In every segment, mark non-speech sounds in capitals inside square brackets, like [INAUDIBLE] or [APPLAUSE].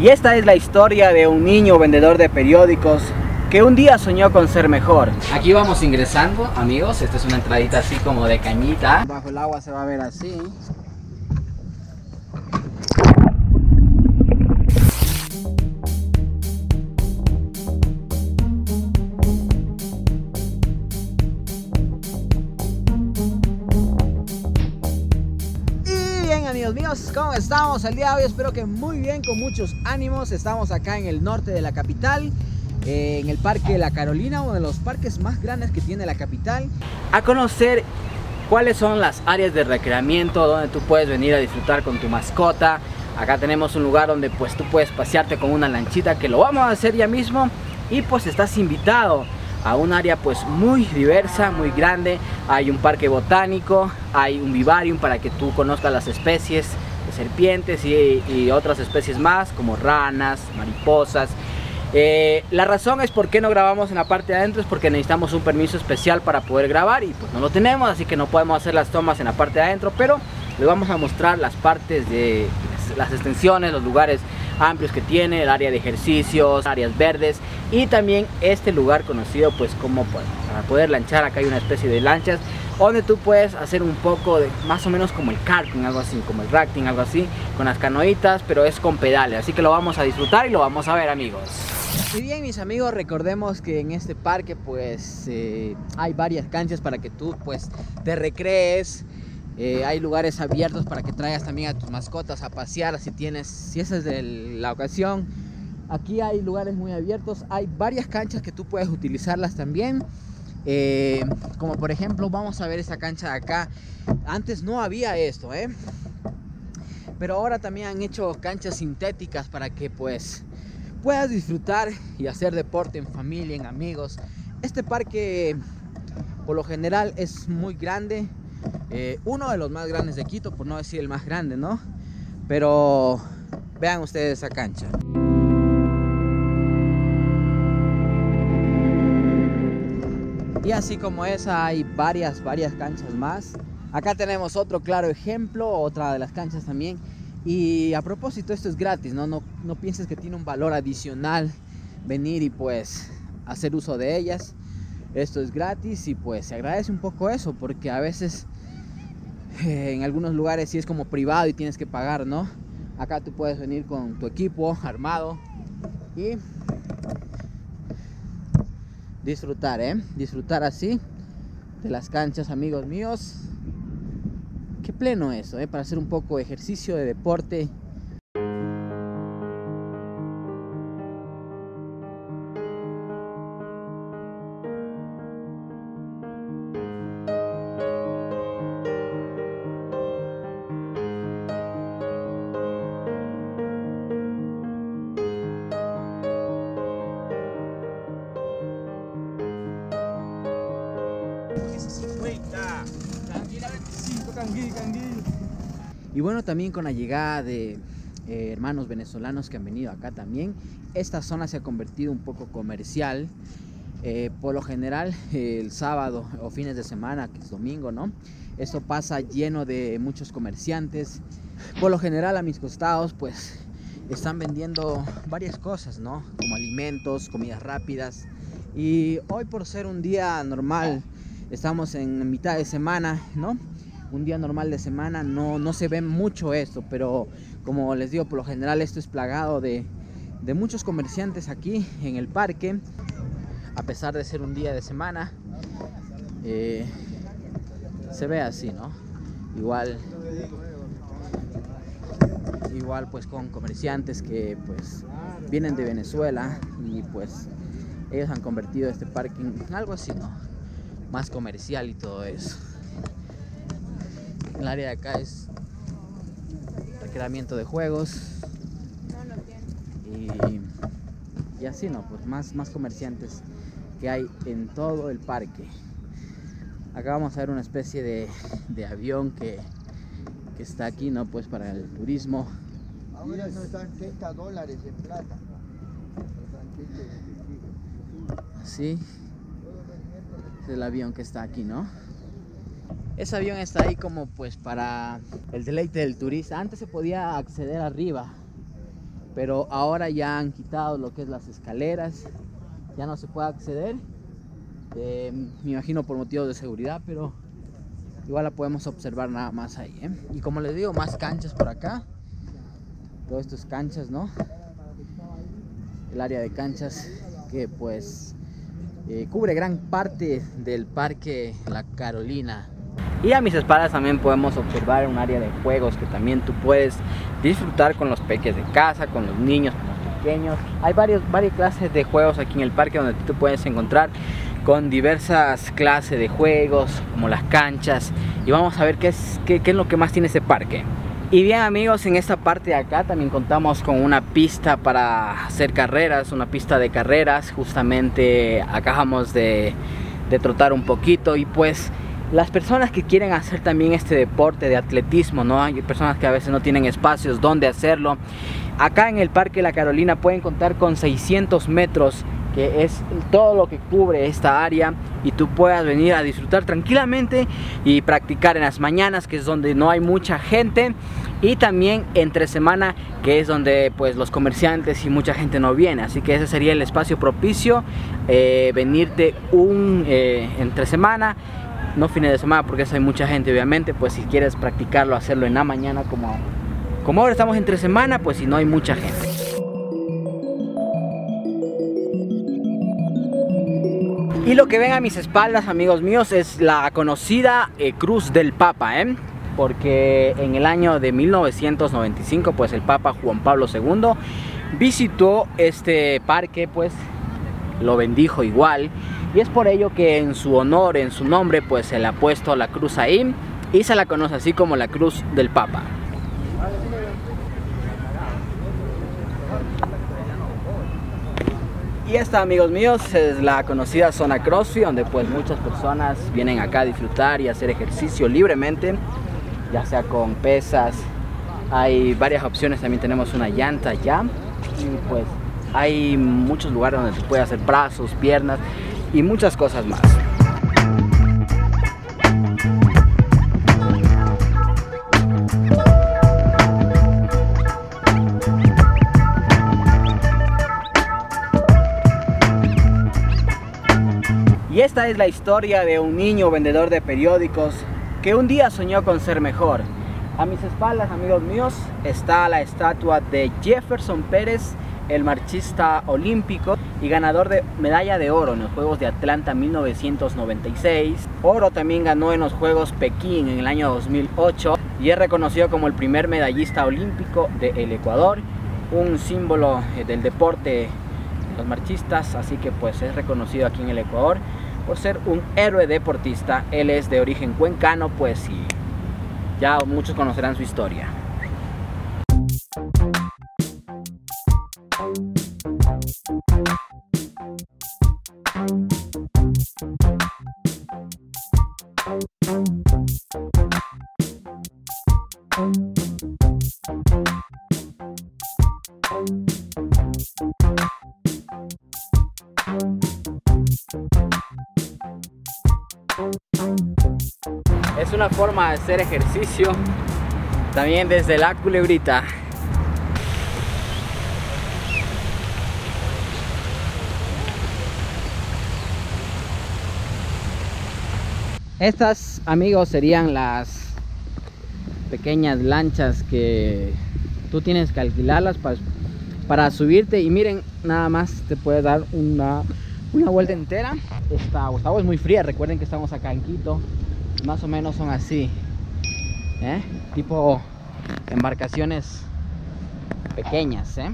Y esta es la historia de un niño vendedor de periódicos que un día soñó con ser mejor. Aquí vamos ingresando, amigos. Esta es una entradita así como de cañita. Bajo el agua se va a ver así. ¿Cómo estamos el día de hoy? Espero que muy bien, con muchos ánimos. Estamos acá en el norte de la capital, eh, en el Parque La Carolina, uno de los parques más grandes que tiene la capital. A conocer cuáles son las áreas de recreamiento donde tú puedes venir a disfrutar con tu mascota. Acá tenemos un lugar donde pues tú puedes pasearte con una lanchita que lo vamos a hacer ya mismo y pues estás invitado a un área pues muy diversa, muy grande. Hay un parque botánico, hay un vivarium para que tú conozcas las especies de serpientes y, otras especies más como ranas, mariposas. Eh, la razón es por qué no grabamos en la parte de adentro es porque necesitamos un permiso especial para poder grabar y pues no lo tenemos, así que no podemos hacer las tomas en la parte de adentro, pero les vamos a mostrar las partes de las extensiones, los lugares amplios que tiene, el área de ejercicios, áreas verdes y también este lugar conocido pues como para poder lanchar, acá hay una especie de lanchas donde tú puedes hacer un poco de más o menos como el karting, algo así, como el rafting, algo así, con las canoitas, pero es con pedales, así que lo vamos a disfrutar y lo vamos a ver amigos. Y bien mis amigos, recordemos que en este parque pues eh, hay varias canchas para que tú pues te recrees, eh, hay lugares abiertos para que traigas también a tus mascotas a pasear si tienes, si esa es la ocasión. Aquí hay lugares muy abiertos, hay varias canchas que tú puedes utilizarlas también. Eh, como por ejemplo, vamos a ver esa cancha de acá. Antes no había esto, ¿eh? Pero ahora también han hecho canchas sintéticas para que pues puedas disfrutar y hacer deporte en familia, en amigos. Este parque por lo general es muy grande, eh, uno de los más grandes de Quito, por no decir el más grande, ¿no? Pero vean ustedes esa cancha. Y así como esa hay varias, varias canchas más. Acá tenemos otro claro ejemplo, otra de las canchas también. Y a propósito, esto es gratis, ¿no? No, no pienses que tiene un valor adicional venir y pues hacer uso de ellas. Esto es gratis y pues se agradece un poco eso porque a veces eh, en algunos lugares sí es como privado y tienes que pagar, ¿no? Acá tú puedes venir con tu equipo armado y disfrutar, ¿eh? Disfrutar así de las canchas, amigos míos. Qué pleno eso, ¿eh? Para hacer un poco de ejercicio, de deporte. Y bueno, también con la llegada de eh, hermanos venezolanos que han venido acá también, esta zona se ha convertido un poco comercial. Eh, por lo general, el sábado o fines de semana, que es domingo, ¿no? Esto pasa lleno de muchos comerciantes. Por lo general, a mis costados, pues están vendiendo varias cosas, ¿no? Como alimentos, comidas rápidas. Y hoy, por ser un día normal, estamos en mitad de semana, ¿no? Un día normal de semana no, no se ve mucho esto, pero como les digo, por lo general esto es plagado de, de muchos comerciantes aquí en el parque, a pesar de ser un día de semana, eh, se ve así, ¿no? Igual, igual pues con comerciantes que pues vienen de Venezuela y pues ellos han convertido este parque en algo así, ¿no? Más comercial y todo eso. El área de acá es recreamiento de juegos. Y, y así, ¿no? Pues más, más comerciantes que hay en todo el parque. Acá vamos a ver una especie de, de avión que, que, está aquí, ¿no? Pues para el turismo. Ahora no están 30 dólares en plata. Sí. Es el avión que está aquí, ¿no? Ese avión está ahí como pues para el deleite del turista. Antes se podía acceder arriba, pero ahora ya han quitado lo que es las escaleras, ya no se puede acceder, eh, me imagino por motivos de seguridad, pero igual la podemos observar nada más ahí. ¿eh? Y como les digo, más canchas por acá, todo esto es canchas, ¿no? El área de canchas que pues eh, cubre gran parte del parque La Carolina. Y a mis espaldas también podemos observar un área de juegos que también tú puedes disfrutar con los peques de casa, con los niños, con los pequeños. Hay varios, varias clases de juegos aquí en el parque donde tú puedes encontrar con diversas clases de juegos, como las canchas. Y vamos a ver qué es, qué, es lo que más tiene ese parque. Y bien amigos, en esta parte de acá también contamos con una pista para hacer carreras, una pista de carreras. Justamente acabamos de, de trotar un poquito y pues las personas que quieren hacer también este deporte de atletismo, ¿no? Hay personas que a veces no tienen espacios donde hacerlo. Acá en el Parque La Carolina pueden contar con 600 metros que es todo lo que cubre esta área y tú puedas venir a disfrutar tranquilamente y practicar en las mañanas que es donde no hay mucha gente y también entre semana que es donde pues los comerciantes y mucha gente no viene así que ese sería el espacio propicio eh, venirte un eh, entre semana no fines de semana porque hay mucha gente obviamente pues si quieres practicarlo hacerlo en la mañana como como ahora estamos entre semana pues si no hay mucha gente Y lo que ven a mis espaldas, amigos míos, es la conocida eh, Cruz del Papa, ¿eh? Porque en el año de 1995, pues el Papa Juan Pablo II visitó este parque, pues lo bendijo igual. Y es por ello que en su honor, en su nombre, pues se le ha puesto la cruz ahí y se la conoce así como la Cruz del Papa. Y esta, amigos míos, es la conocida zona CrossFit, donde pues muchas personas vienen acá a disfrutar y hacer ejercicio libremente, ya sea con pesas. Hay varias opciones, también tenemos una llanta ya. Y pues hay muchos lugares donde se puede hacer brazos, piernas y muchas cosas más. Y esta es la historia de un niño vendedor de periódicos que un día soñó con ser mejor. A mis espaldas, amigos míos, está la estatua de Jefferson Pérez, el marchista olímpico y ganador de medalla de oro en los Juegos de Atlanta 1996. Oro también ganó en los Juegos Pekín en el año 2008 y es reconocido como el primer medallista olímpico del Ecuador, un símbolo eh, del deporte los marchistas, así que pues es reconocido aquí en el Ecuador por ser un héroe deportista. Él es de origen cuencano, pues y ya muchos conocerán su historia. Es una forma de hacer ejercicio también desde la culebrita. Estas, amigos, serían las pequeñas lanchas que tú tienes que alquilarlas para, para subirte. Y miren, nada más te puede dar una, una vuelta entera. Esta agua es muy fría, recuerden que estamos acá en Quito. Más o menos son así. ¿eh? Tipo embarcaciones pequeñas. ¿eh?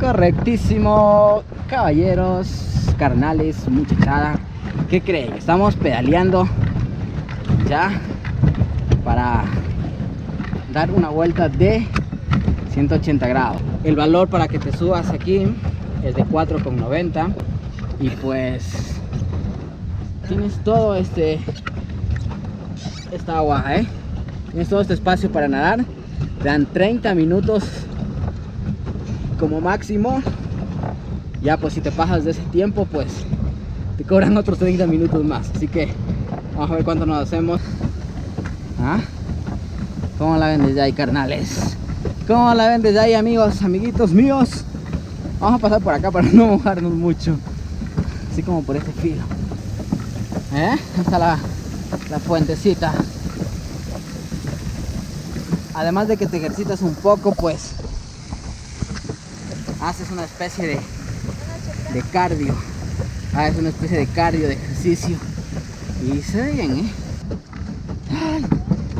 Correctísimo, caballeros, carnales, muchachada. ¿Qué creen? Estamos pedaleando ya para dar una vuelta de 180 grados. El valor para que te subas aquí es de 4,90 y pues tienes todo este esta agua, ¿eh? Tienes todo este espacio para nadar. Dan 30 minutos como máximo. Ya pues si te pasas de ese tiempo, pues te cobran otros 30 minutos más. Así que vamos a ver cuánto nos hacemos. ¿Ah? ¿Cómo la ven desde ahí, carnales? ¿Cómo la ven desde ahí amigos, amiguitos míos? Vamos a pasar por acá para [LAUGHS] no mojarnos mucho. Así como por este filo. ¿Eh? Está la, la fuentecita. Además de que te ejercitas un poco, pues haces una especie de, de cardio. Ah, es una especie de cardio, de ejercicio. Y se ve bien, ¿eh?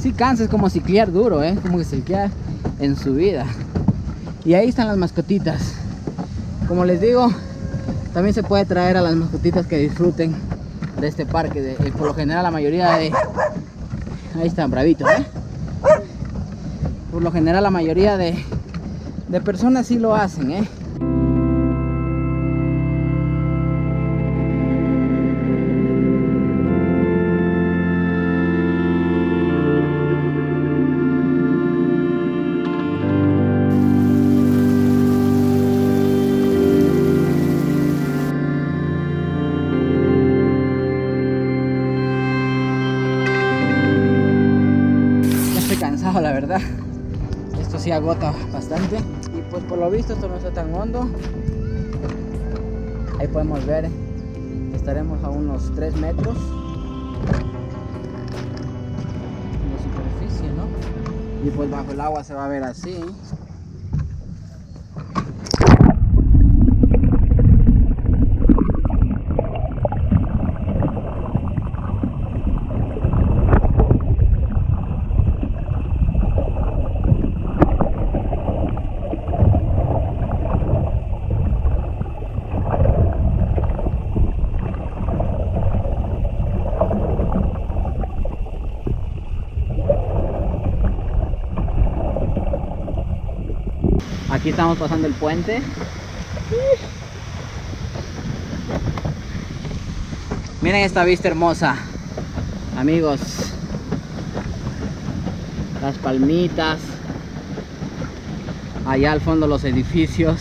Sí cansa, es como ciclear duro, ¿eh? Como que ciclear en su vida. Y ahí están las mascotitas. Como les digo, también se puede traer a las mascotitas que disfruten de este parque. De, por lo general la mayoría de... Ahí están, bravitos, ¿eh? Por lo general la mayoría de, de personas sí lo hacen, ¿eh? Agota bastante. Y pues por lo visto esto no está tan hondo. Ahí podemos ver, estaremos a unos 3 metros de superficie, ¿no? Y pues bajo el agua se va a ver así. Aquí estamos pasando el puente. Miren esta vista hermosa, amigos. Las palmitas. Allá al fondo los edificios.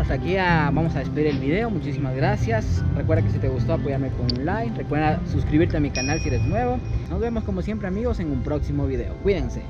Hasta aquí vamos a despedir el video. Muchísimas gracias. Recuerda que si te gustó apoyarme con un like. Recuerda suscribirte a mi canal si eres nuevo. Nos vemos como siempre amigos en un próximo video. Cuídense.